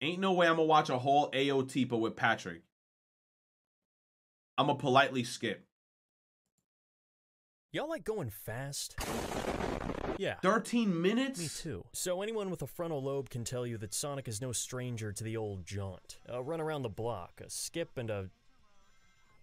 Ain't no way I'm gonna watch a whole AOT but with Patrick. I'm gonna politely skip. Y'all like going fast? Yeah. 13 minutes? Me too. So anyone with a frontal lobe can tell you that Sonic is no stranger to the old jaunt. A run around the block, a skip, and a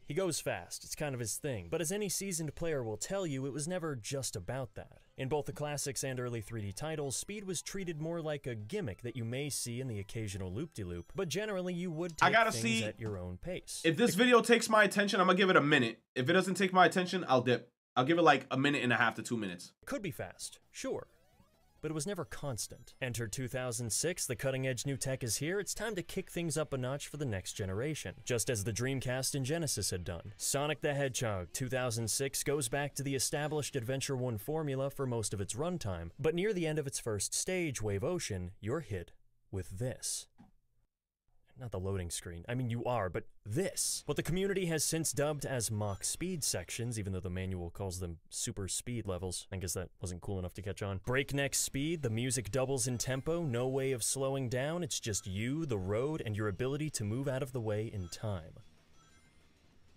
he goes fast, it's kind of his thing, but as any seasoned player will tell you, it was never just about that. In both the classics and early 3D titles, speed was treated more like a gimmick that you may see in the occasional loop-de-loop, -loop, but generally you would take I gotta things see, at your own pace. If this video takes my attention, I'm gonna give it a minute. If it doesn't take my attention, I'll dip. I'll give it like a minute and a half to two minutes. It could be fast, sure, but it was never constant. Enter 2006, the cutting edge new tech is here, it's time to kick things up a notch for the next generation, just as the Dreamcast and Genesis had done. Sonic the Hedgehog 2006 goes back to the established Adventure 1 formula for most of its runtime, but near the end of its first stage, Wave Ocean, you're hit with this not the loading screen. I mean, you are, but this. What the community has since dubbed as Mach speed sections, even though the manual calls them super speed levels. I guess that wasn't cool enough to catch on. Breakneck speed, the music doubles in tempo, no way of slowing down, it's just you, the road, and your ability to move out of the way in time.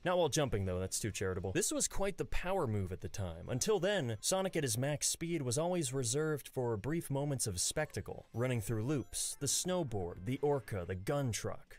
Not while jumping, though, that's too charitable. This was quite the power move at the time. Until then, Sonic at his max speed was always reserved for brief moments of spectacle, running through loops, the snowboard, the orca, the gun truck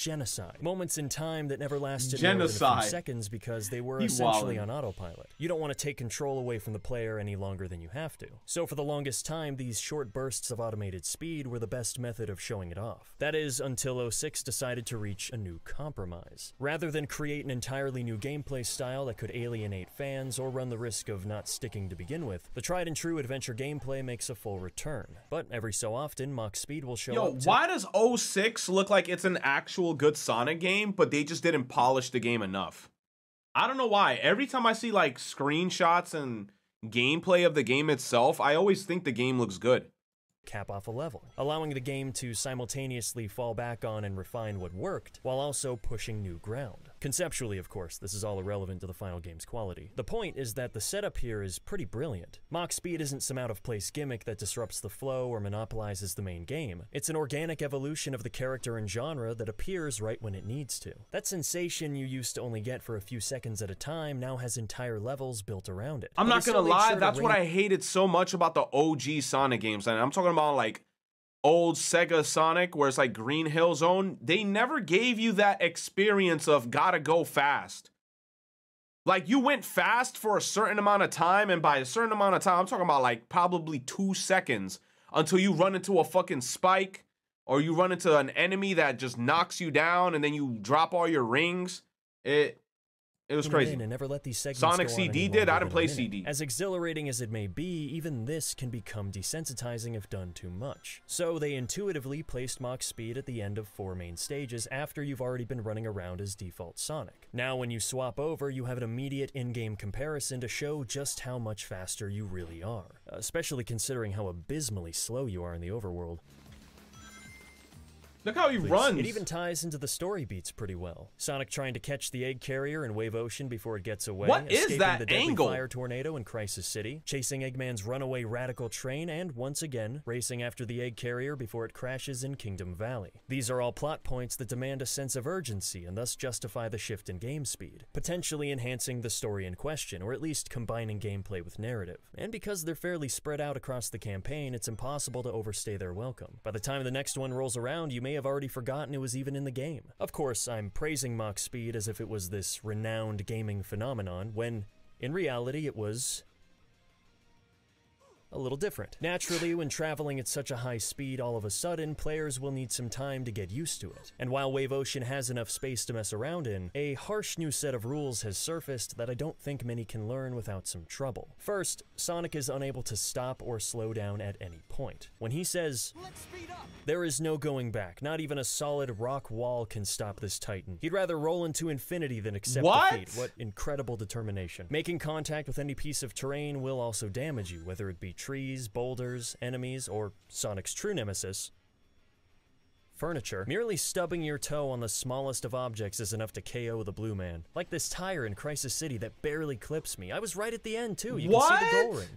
genocide. Moments in time that never lasted genocide. more than a few seconds because they were he essentially on autopilot. You don't want to take control away from the player any longer than you have to. So for the longest time, these short bursts of automated speed were the best method of showing it off. That is, until 06 decided to reach a new compromise. Rather than create an entirely new gameplay style that could alienate fans or run the risk of not sticking to begin with, the tried and true adventure gameplay makes a full return. But every so often, Mach Speed will show Yo, up. Yo, why does 06 look like it's an actual actual good Sonic game, but they just didn't polish the game enough. I don't know why. Every time I see like screenshots and gameplay of the game itself, I always think the game looks good cap off a level, allowing the game to simultaneously fall back on and refine what worked, while also pushing new ground. Conceptually, of course, this is all irrelevant to the final game's quality. The point is that the setup here is pretty brilliant. Mach speed isn't some out-of-place gimmick that disrupts the flow or monopolizes the main game. It's an organic evolution of the character and genre that appears right when it needs to. That sensation you used to only get for a few seconds at a time now has entire levels built around it. I'm but not gonna lie, sure that's what I hated so much about the OG Sonic games, and I'm talking about like old Sega Sonic where it's like Green Hill Zone, they never gave you that experience of gotta go fast. Like you went fast for a certain amount of time, and by a certain amount of time, I'm talking about like probably two seconds until you run into a fucking spike or you run into an enemy that just knocks you down and then you drop all your rings. It it was crazy. And never let these segments Sonic CD did. I didn't play CD. As exhilarating as it may be, even this can become desensitizing if done too much. So they intuitively placed Mach Speed at the end of four main stages after you've already been running around as default Sonic. Now when you swap over, you have an immediate in-game comparison to show just how much faster you really are, especially considering how abysmally slow you are in the overworld. Look how he Please. runs. It even ties into the story beats pretty well. Sonic trying to catch the egg carrier in Wave Ocean before it gets away. What is that the deadly angle? fire tornado in Crisis City. Chasing Eggman's runaway radical train, and once again, racing after the egg carrier before it crashes in Kingdom Valley. These are all plot points that demand a sense of urgency and thus justify the shift in game speed, potentially enhancing the story in question, or at least combining gameplay with narrative. And because they're fairly spread out across the campaign, it's impossible to overstay their welcome. By the time the next one rolls around, you may have already forgotten it was even in the game. Of course, I'm praising Mach Speed as if it was this renowned gaming phenomenon, when in reality it was a little different. Naturally, when traveling at such a high speed all of a sudden, players will need some time to get used to it. And while Wave Ocean has enough space to mess around in, a harsh new set of rules has surfaced that I don't think many can learn without some trouble. First, Sonic is unable to stop or slow down at any point. When he says, there is no going back, not even a solid rock wall can stop this titan. He'd rather roll into infinity than accept what? defeat. What incredible determination. Making contact with any piece of terrain will also damage you, whether it be trees, boulders, enemies, or Sonic's true nemesis, furniture. Merely stubbing your toe on the smallest of objects is enough to KO the blue man. Like this tire in Crisis City that barely clips me. I was right at the end too. You what? can see the goal ring.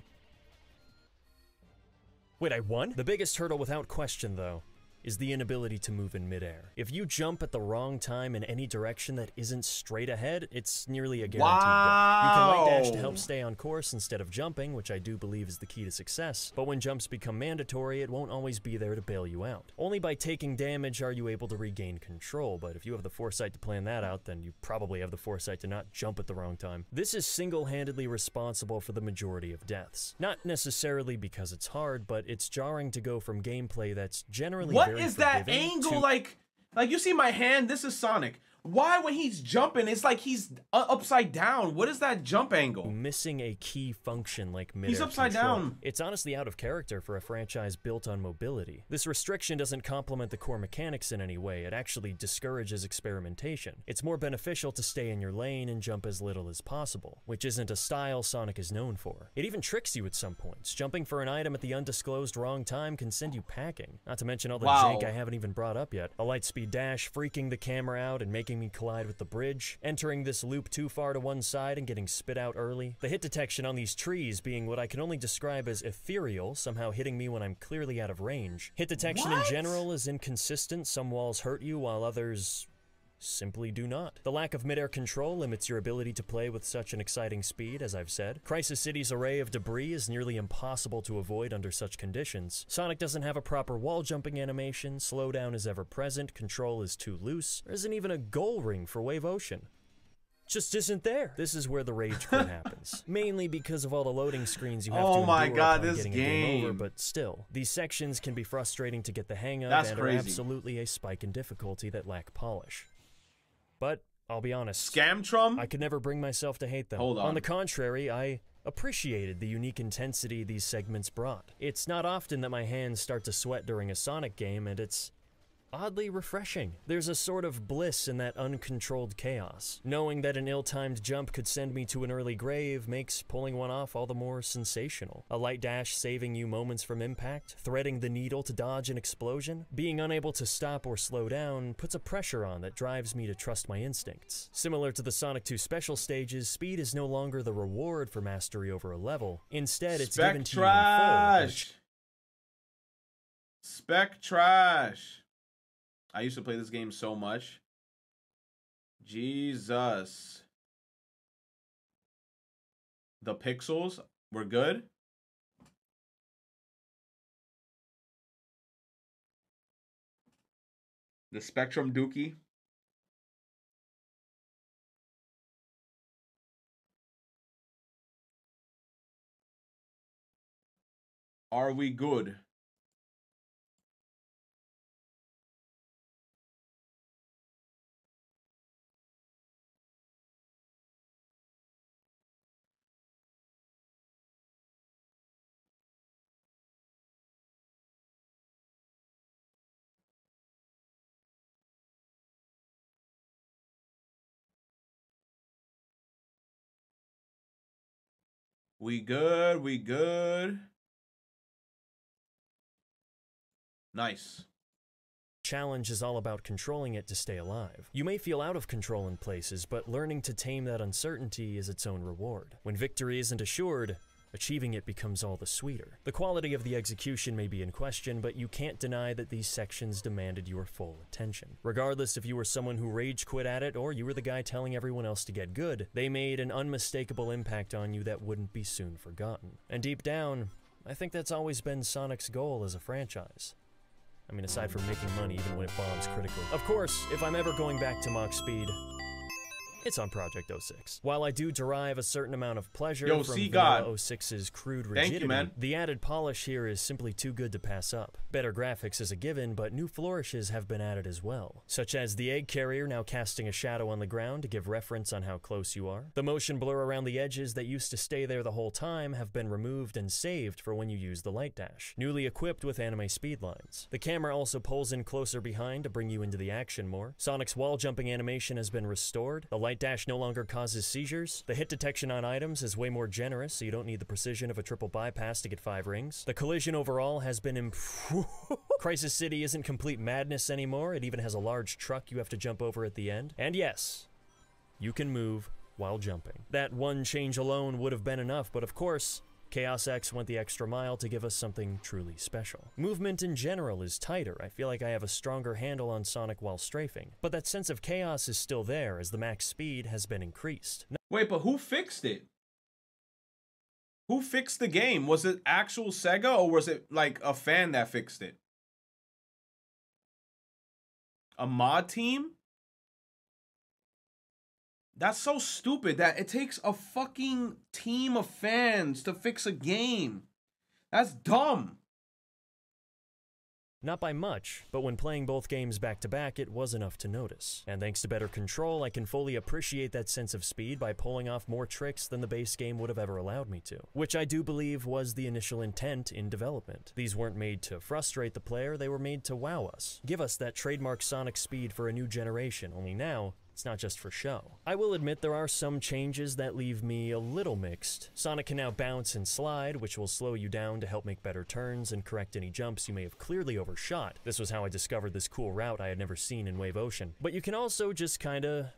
Wait, I won? The biggest hurdle without question, though, is the inability to move in midair. If you jump at the wrong time in any direction that isn't straight ahead, it's nearly a guaranteed wow. death. You can light dash to help stay on course instead of jumping, which I do believe is the key to success, but when jumps become mandatory, it won't always be there to bail you out. Only by taking damage are you able to regain control, but if you have the foresight to plan that out, then you probably have the foresight to not jump at the wrong time. This is single-handedly responsible for the majority of deaths. Not necessarily because it's hard, but it's jarring to go from gameplay that's generally what is that angle like? Like you see my hand. This is Sonic. Why, when he's jumping, it's like he's uh, upside down? What is that jump angle? Missing a key function like mid He's upside control. down. It's honestly out of character for a franchise built on mobility. This restriction doesn't complement the core mechanics in any way, it actually discourages experimentation. It's more beneficial to stay in your lane and jump as little as possible, which isn't a style Sonic is known for. It even tricks you at some points. Jumping for an item at the undisclosed wrong time can send you packing. Not to mention all the wow. jank I haven't even brought up yet. A lightspeed dash, freaking the camera out, and making making me collide with the bridge, entering this loop too far to one side and getting spit out early, the hit detection on these trees being what I can only describe as ethereal, somehow hitting me when I'm clearly out of range. Hit detection what? in general is inconsistent, some walls hurt you while others simply do not. The lack of midair control limits your ability to play with such an exciting speed, as I've said. Crisis City's array of debris is nearly impossible to avoid under such conditions. Sonic doesn't have a proper wall jumping animation, slowdown is ever present, control is too loose, there isn't even a goal ring for Wave Ocean just isn't there. This is where the rage quit happens. Mainly because of all the loading screens you have oh to my endure God, this game. game over, but still. These sections can be frustrating to get the hang of That's and crazy. are absolutely a spike in difficulty that lack polish. But I'll be honest. Scamtrum? I could never bring myself to hate them. Hold on. On the contrary, I appreciated the unique intensity these segments brought. It's not often that my hands start to sweat during a Sonic game, and it's oddly refreshing. There's a sort of bliss in that uncontrolled chaos. Knowing that an ill-timed jump could send me to an early grave makes pulling one off all the more sensational. A light dash saving you moments from impact, threading the needle to dodge an explosion, being unable to stop or slow down puts a pressure on that drives me to trust my instincts. Similar to the Sonic 2 special stages, speed is no longer the reward for mastery over a level. Instead, it's Spec given to you in full. Spec trash. I used to play this game so much. Jesus. The pixels were good. The Spectrum Dookie. Are we good? We good. We good. Nice. Challenge is all about controlling it to stay alive. You may feel out of control in places, but learning to tame that uncertainty is its own reward. When victory isn't assured, Achieving it becomes all the sweeter. The quality of the execution may be in question, but you can't deny that these sections demanded your full attention. Regardless if you were someone who rage quit at it or you were the guy telling everyone else to get good, they made an unmistakable impact on you that wouldn't be soon forgotten. And deep down, I think that's always been Sonic's goal as a franchise. I mean, aside from making money even when it bombs critically. Of course, if I'm ever going back to Mach Speed, it's on Project 06. While I do derive a certain amount of pleasure Yo, from God. 06's crude rigidity, Thank you, man. the added polish here is simply too good to pass up. Better graphics is a given, but new flourishes have been added as well, such as the egg carrier now casting a shadow on the ground to give reference on how close you are. The motion blur around the edges that used to stay there the whole time have been removed and saved for when you use the light dash, newly equipped with anime speed lines. The camera also pulls in closer behind to bring you into the action more. Sonic's wall jumping animation has been restored. The light dash no longer causes seizures. The hit detection on items is way more generous, so you don't need the precision of a triple bypass to get five rings. The collision overall has been improved. Crisis City isn't complete madness anymore. It even has a large truck you have to jump over at the end. And yes, you can move while jumping. That one change alone would have been enough, but of course, Chaos X went the extra mile to give us something truly special. Movement in general is tighter, I feel like I have a stronger handle on Sonic while strafing, but that sense of chaos is still there as the max speed has been increased. Wait, but who fixed it? Who fixed the game? Was it actual Sega or was it like a fan that fixed it? A mod team? That's so stupid that it takes a fucking team of fans to fix a game. That's dumb. Not by much, but when playing both games back to back, it was enough to notice. And thanks to better control, I can fully appreciate that sense of speed by pulling off more tricks than the base game would have ever allowed me to. Which I do believe was the initial intent in development. These weren't made to frustrate the player, they were made to wow us. Give us that trademark Sonic speed for a new generation, only now, it's not just for show. I will admit there are some changes that leave me a little mixed. Sonic can now bounce and slide, which will slow you down to help make better turns and correct any jumps you may have clearly overshot. This was how I discovered this cool route I had never seen in Wave Ocean. But you can also just kinda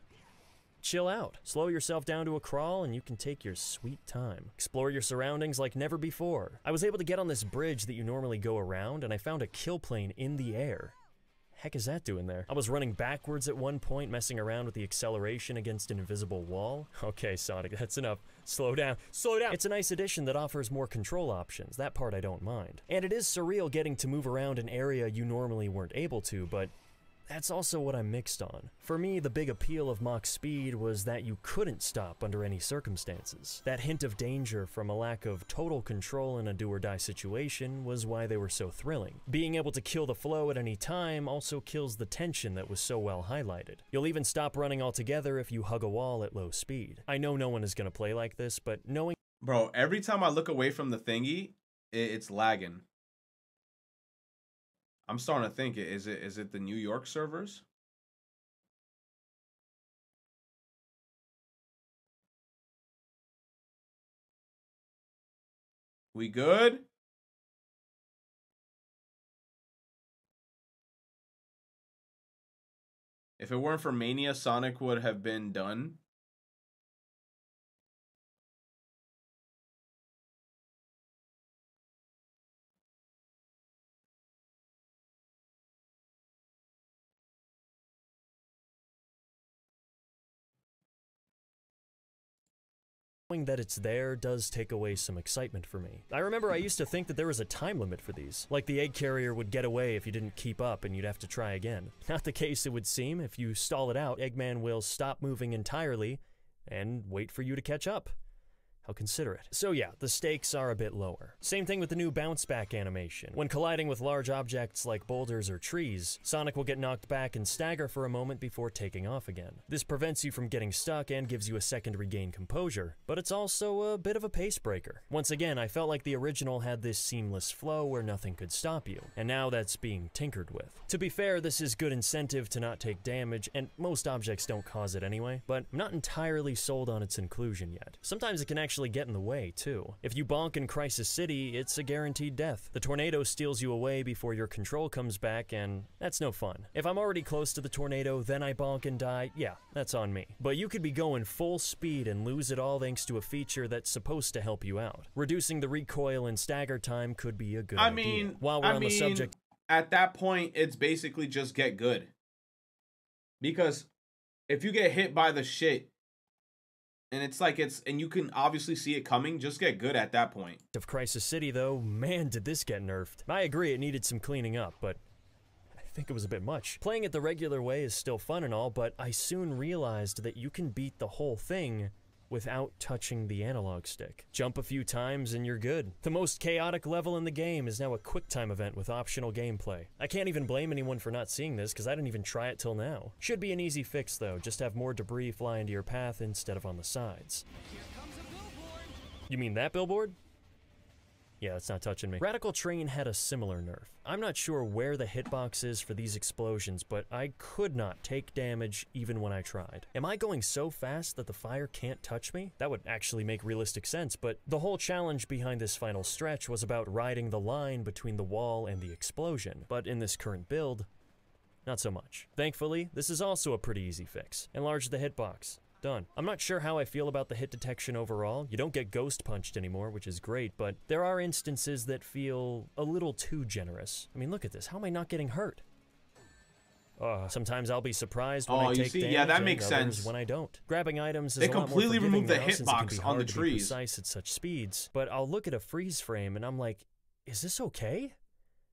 chill out. Slow yourself down to a crawl and you can take your sweet time. Explore your surroundings like never before. I was able to get on this bridge that you normally go around and I found a kill plane in the air heck is that doing there? I was running backwards at one point, messing around with the acceleration against an invisible wall. Okay, Sonic, that's enough. Slow down, slow down. It's a nice addition that offers more control options. That part I don't mind. And it is surreal getting to move around an area you normally weren't able to, but that's also what I'm mixed on. For me, the big appeal of Mach Speed was that you couldn't stop under any circumstances. That hint of danger from a lack of total control in a do or die situation was why they were so thrilling. Being able to kill the flow at any time also kills the tension that was so well highlighted. You'll even stop running altogether if you hug a wall at low speed. I know no one is going to play like this, but knowing Bro, every time I look away from the thingy, it's lagging. I'm starting to think is it is it the New York servers? We good? If it weren't for Mania, Sonic would have been done. Knowing that it's there does take away some excitement for me. I remember I used to think that there was a time limit for these, like the egg carrier would get away if you didn't keep up and you'd have to try again. Not the case it would seem, if you stall it out, Eggman will stop moving entirely and wait for you to catch up. How considerate. So yeah, the stakes are a bit lower. Same thing with the new bounce back animation. When colliding with large objects like boulders or trees, Sonic will get knocked back and stagger for a moment before taking off again. This prevents you from getting stuck and gives you a second to regain composure, but it's also a bit of a pace breaker. Once again, I felt like the original had this seamless flow where nothing could stop you, and now that's being tinkered with. To be fair, this is good incentive to not take damage, and most objects don't cause it anyway, but I'm not entirely sold on its inclusion yet. Sometimes it can actually actually get in the way, too. If you bonk in Crisis City, it's a guaranteed death. The tornado steals you away before your control comes back, and that's no fun. If I'm already close to the tornado, then I bonk and die, yeah, that's on me. But you could be going full speed and lose it all thanks to a feature that's supposed to help you out. Reducing the recoil and stagger time could be a good I idea. mean, while we're I on mean, the subject at that point, it's basically just get good. Because if you get hit by the shit and it's like it's and you can obviously see it coming just get good at that point of Crisis City, though, man, did this get nerfed. I agree it needed some cleaning up, but I think it was a bit much. Playing it the regular way is still fun and all, but I soon realized that you can beat the whole thing without touching the analog stick. Jump a few times and you're good. The most chaotic level in the game is now a QuickTime event with optional gameplay. I can't even blame anyone for not seeing this because I didn't even try it till now. Should be an easy fix though, just have more debris fly into your path instead of on the sides. You mean that billboard? Yeah, it's not touching me. Radical Train had a similar nerf. I'm not sure where the hitbox is for these explosions, but I could not take damage even when I tried. Am I going so fast that the fire can't touch me? That would actually make realistic sense, but the whole challenge behind this final stretch was about riding the line between the wall and the explosion. But in this current build, not so much. Thankfully, this is also a pretty easy fix. Enlarge the hitbox, Done. I'm not sure how I feel about the hit detection overall. You don't get ghost punched anymore, which is great, but there are instances that feel a little too generous. I mean, look at this. How am I not getting hurt? Uh, sometimes I'll be surprised when Oh, I you take see? damage Yeah, that makes sense. when I don't. Grabbing items is They a lot more completely removed the now since it can hitbox on the trees. precise at such speeds, but I'll look at a freeze frame and I'm like, is this okay?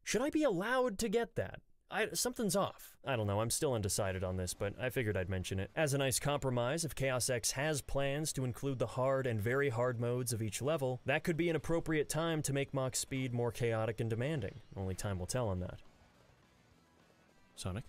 Should I be allowed to get that? I, something's off. I don't know, I'm still undecided on this, but I figured I'd mention it. As a nice compromise, if Chaos X has plans to include the hard and very hard modes of each level, that could be an appropriate time to make Mach Speed more chaotic and demanding. Only time will tell on that. Sonic?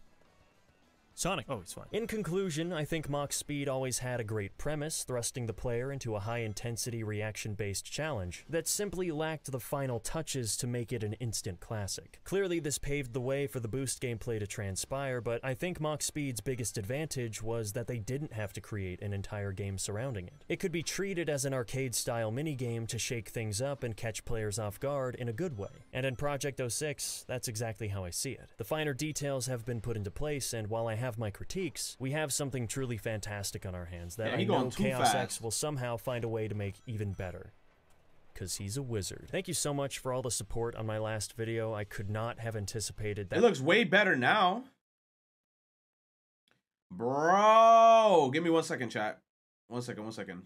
Sonic. Oh, he's fine. In conclusion, I think Mach Speed always had a great premise, thrusting the player into a high intensity reaction based challenge that simply lacked the final touches to make it an instant classic. Clearly, this paved the way for the boost gameplay to transpire, but I think Mach Speed's biggest advantage was that they didn't have to create an entire game surrounding it. It could be treated as an arcade style minigame to shake things up and catch players off guard in a good way. And in Project 06, that's exactly how I see it. The finer details have been put into place, and while I have my critiques, we have something truly fantastic on our hands that Yeah, I know Chaos X will somehow find a way to make even better. Cause he's a wizard. Thank you so much for all the support on my last video. I could not have anticipated that. It looks way better now. Bro, give me one second, chat. One second, one second.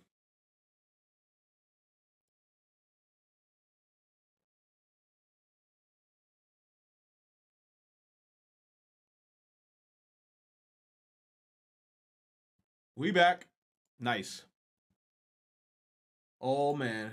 We back. Nice. Oh man.